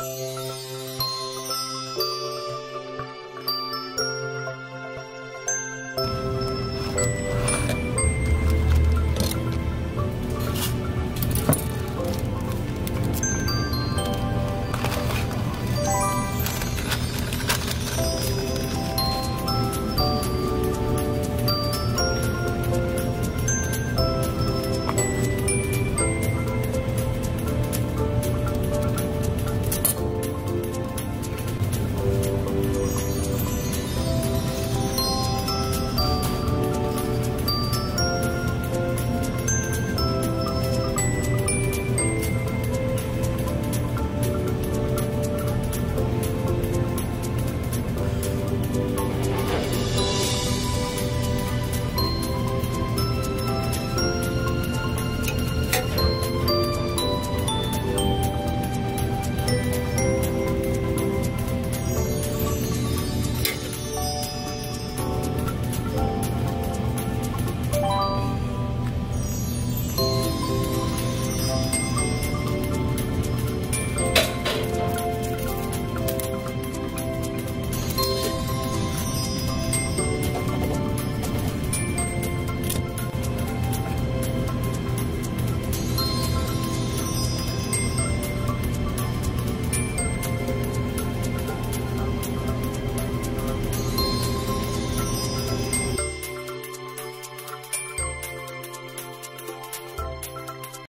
Música